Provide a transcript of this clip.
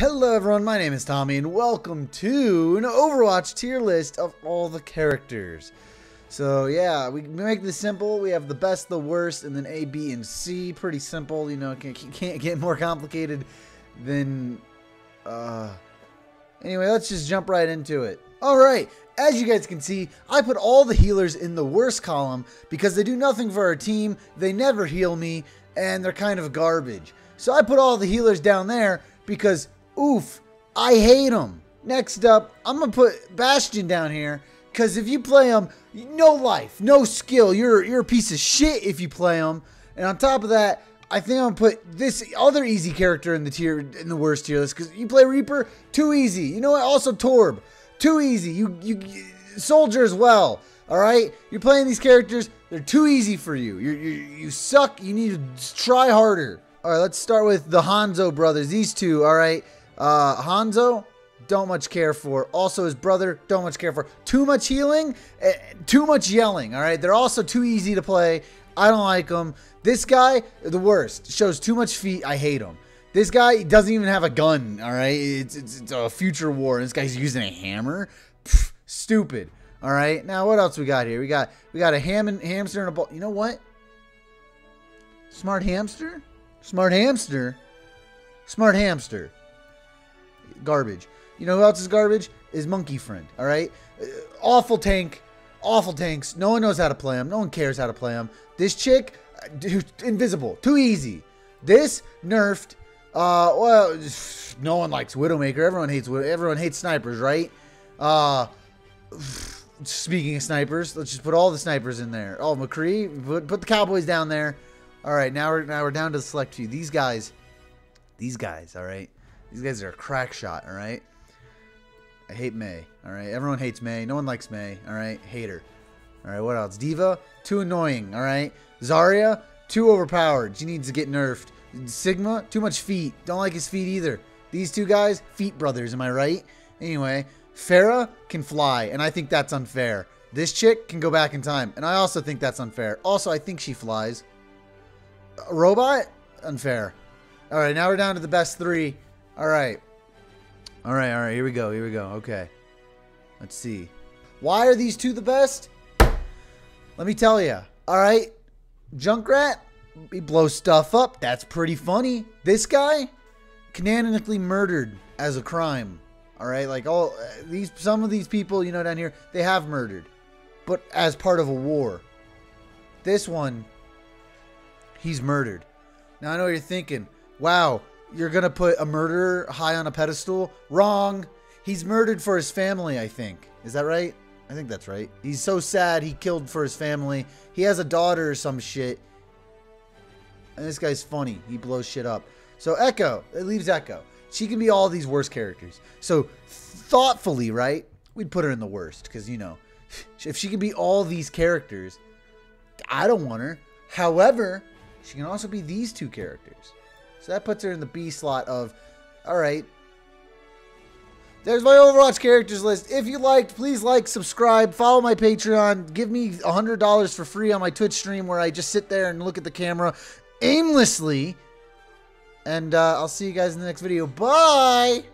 Hello everyone, my name is Tommy and welcome to an Overwatch tier list of all the characters. So yeah, we make this simple. We have the best, the worst, and then A, B, and C. Pretty simple, you know, can't, get more complicated than... Uh... Anyway, let's just jump right into it. Alright, as you guys can see, I put all the healers in the worst column because they do nothing for our team, they never heal me, and they're kind of garbage. So I put all the healers down there because Oof, I hate him. Next up, I'm going to put Bastion down here because if you play him, no life, no skill. You're, you're a piece of shit if you play him. And on top of that, I think I'm gonna put this other easy character in the tier in the worst tier list because you play Reaper too easy. You know what? Also Torb too easy. You, you Soldier as well. All right, you're playing these characters. They're too easy for you. You you you suck. You need to try harder. All right, let's start with the Hanzo brothers. These two. All right. Uh, Hanzo, don't much care for. Also, his brother, don't much care for. Too much healing, eh, too much yelling. All right, they're also too easy to play. I don't like them. This guy, the worst. Shows too much feet. I hate him. This guy doesn't even have a gun. All right, it's it's, it's a future war. This guy's using a hammer. Pff, stupid. All right. Now what else we got here? We got we got a ham and hamster and a ball. You know what? Smart hamster. Smart hamster. Smart hamster garbage. You know who else is garbage? Is Monkey Friend. All right, uh, awful tank, awful tanks. No one knows how to play them. No one cares how to play them. This chick, dude, invisible, too easy. This nerfed. Uh, well, no one likes Widowmaker. Everyone hates everyone hates snipers, right? Uh, speaking of snipers, let's just put all the snipers in there. Oh, McCree, put put the Cowboys down there. All right, now we're now we're down to the select few. These guys, these guys. All right. These guys are a crack shot, all right? I hate Mei, all right? Everyone hates Mei. No one likes Mei, all right? Hate her. All right, what else? D.Va, too annoying, all right? Zarya, too overpowered. She needs to get nerfed. Sigma, too much feet. Don't like his feet either. These two guys, feet brothers, am I right? Anyway, Pharah can fly, and I think that's unfair. This chick can go back in time, and I also think that's unfair. Also, I think she flies. A robot? Unfair. All right, now we're down to the best three. All right. All right, all right. Here we go. Here we go. Okay. Let's see. Why are these two the best? Let me tell you. All right. Junkrat, he blows stuff up. That's pretty funny. This guy, canonically murdered as a crime. All right, like all uh, these, some of these people, you know, down here, they have murdered, but as part of a war. This one, he's murdered. Now I know you're thinking. Wow, you're gonna put a murderer high on a pedestal? Wrong. He's murdered for his family, I think. Is that right? I think that's right. He's so sad he killed for his family. He has a daughter or some shit. And this guy's funny. He blows shit up. So Echo, it leaves Echo. She can be all these worst characters. So thoughtfully, right? We'd put her in the worst because you know, if she can be all these characters, I don't want her. However, she can also be these two characters. So that puts her in the B slot of, all right. There's my Overwatch characters list. If you liked, please like, subscribe, follow my Patreon, give me $100 for free on my Twitch stream where I just sit there and look at the camera aimlessly. And uh, I'll see you guys in the next video. Bye!